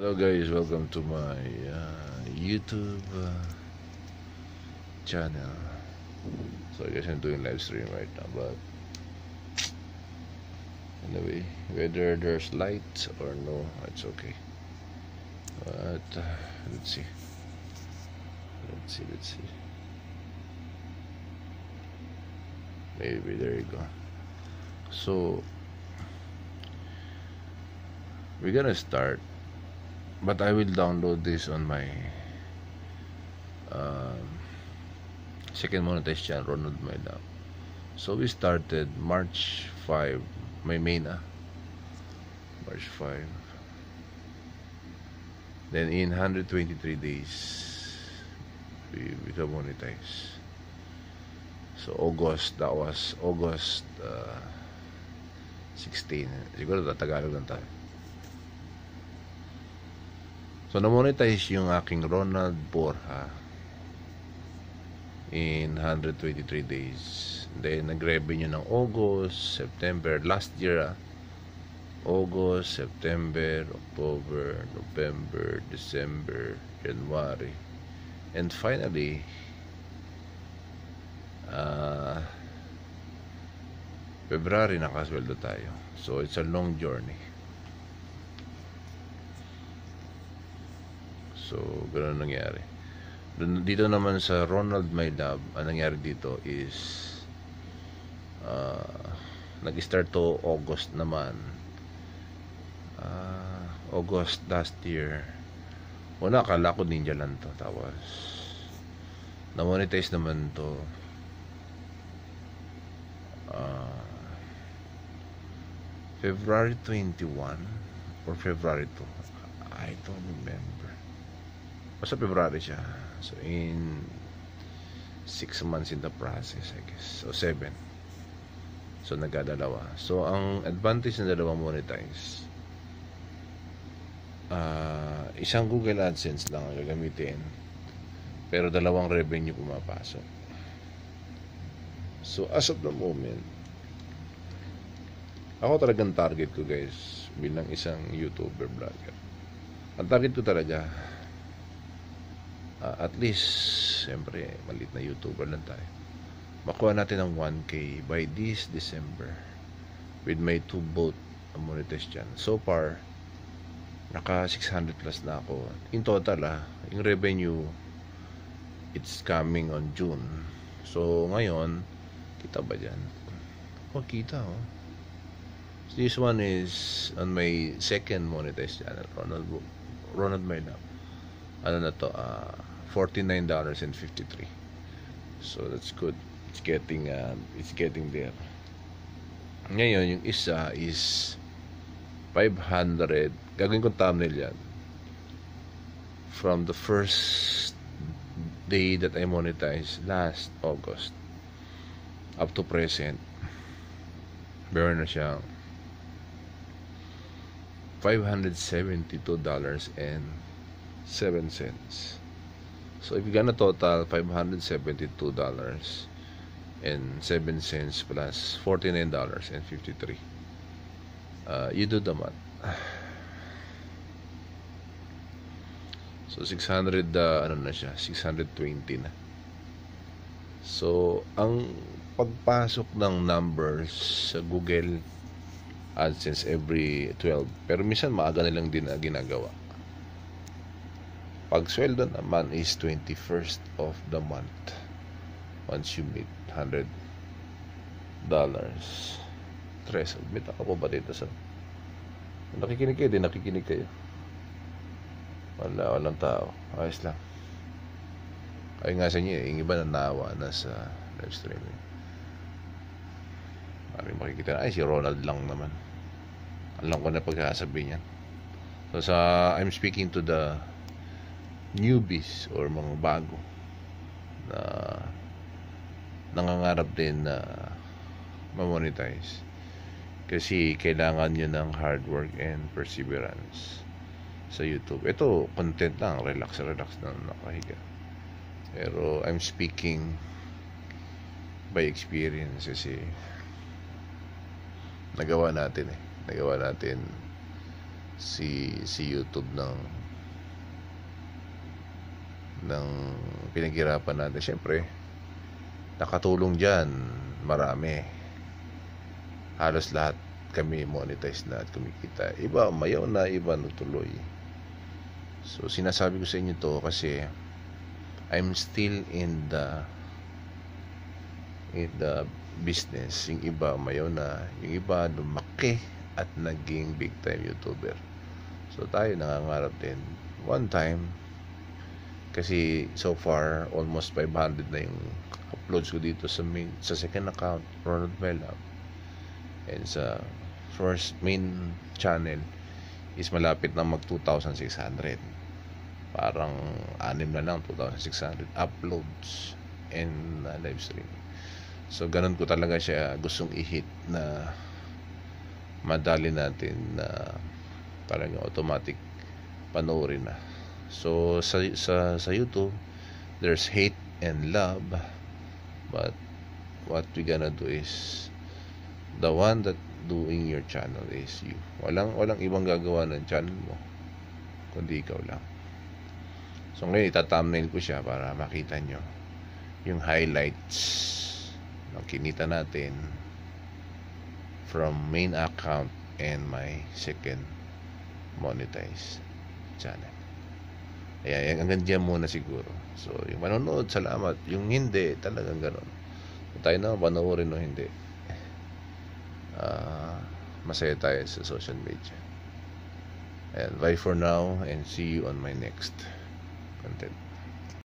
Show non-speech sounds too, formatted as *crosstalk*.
Hello guys, welcome to my uh, YouTube uh, channel. So I guess I'm doing live stream right now, but anyway, whether there's light or no, it's okay. But uh, let's see, let's see, let's see. Maybe there you go. So we're gonna start but I will download this on my um, second monetized channel Ronald Maydap so we started March 5 may main ah March 5 then in 123 days we become monetized. So August that was August uh, 16 siguro tatagalog lang tayo So, na-monetize yung aking Ronald Borja in 123 days. Then, nag-revenue ng August, September, last year ah, August, September, October, November, December, January. And finally, uh, February nakasweldo tayo. So, it's a long journey. So, ganoon nangyari. Dito naman sa Ronald Love, ang nangyari dito is uh, nag-start to August naman. Uh, August last year. Una, akala ko ninja lang to. Tapos, na-monetize naman to. Uh, February 21 or February 2. I don't remember. Basta February siya. So, in 6 months in the process, I guess. So, 7. So, nagkadalawa. So, ang advantage ng dalawang monetize, uh, isang Google AdSense lang ang gagamitin. Pero dalawang revenue pumapasok. So, as of the moment, ako talagang target ko guys bilang isang YouTuber vlogger. Ang target ko talaga uh, at least siyempre malit na YouTuber lang tayo. Makuha natin ang 1k by this December with my two boat monetized channel so far naka 600 plus na ako. In total ah yung revenue it's coming on June. So ngayon kita ba dyan? Oh kita oh. This one is on my second monetized channel Ronald Ronald Maynard. Ano na to uh, $49.53 so that's good. It's getting uh, it's getting there. Ngayon yung isa is 500 gagawin kong thumbnail yan. From the first day that I monetized last August. Up to present. Meron na siyang $572 and 7 cents. So if you're gonna total $572 and 7 cents plus $49.53 uh, you do the math. *sighs* So 600 uh, ano na siya? 620 na. So ang pagpasok ng numbers sa Google AdSense every 12 pero minsan maaga nilang din na ginagawa pag sweldo naman is 21st of the month. Once you meet 100 dollars. Tres, admit ako po ba dito sa nakikinig kayo din, nakikinig kayo. Wala, walang tao. Ayos lang. Ay nga sa inyo, yung iba na nawa na sa live streaming. Maraming makikita na, ay si Ronald lang naman. Alam ko na pagkasabi niyan. So sa, I'm speaking to the newbies or mga bago na nangangarap din na ma-monetize kasi kailangan nyo ng hard work and perseverance sa YouTube. Ito, content lang. Relax, relax na nakahiga. Pero, I'm speaking by experience kasi nagawa natin eh. Nagawa natin si si YouTube ng ng pinaghirapan natin. Siyempre, nakatulong diyan marami. Halos lahat kami monetize na at kumikita. Iba mayaw na, iba natuloy. So sinasabi ko sa inyo to kasi I'm still in the in the business. Yung iba mayaw na, yung iba lumaki at naging big time YouTuber. So tayo nangangarap din. One time, kasi so far almost 500 na yung uploads ko dito sa main, sa second account Ronald Melab and sa first main channel is malapit na mag 2,600 parang anim na lang 2,600 uploads and uh, live stream so ganun ko talaga siya gustong i-hit na madali natin na parang automatic panoorin na So sa sa sa YouTube there's hate and love but what we gonna do is the one that doing your channel is you. Walang walang ibang gagawa ng channel mo kundi ikaw lang. So ngayon ita-thumbnail ko siya para makita nyo yung highlights ng kinita natin from main account and my second monetized channel. Ayan, hanggang dyan muna siguro. So, yung manonood, salamat. Yung hindi, talagang ganun. Kung tayo na panoorin o hindi. Uh, *laughs* masaya tayo sa social media. And bye for now and see you on my next content.